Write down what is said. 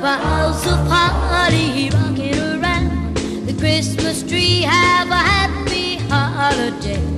boughs of holly rocking around the Christmas tree. Have a happy holiday.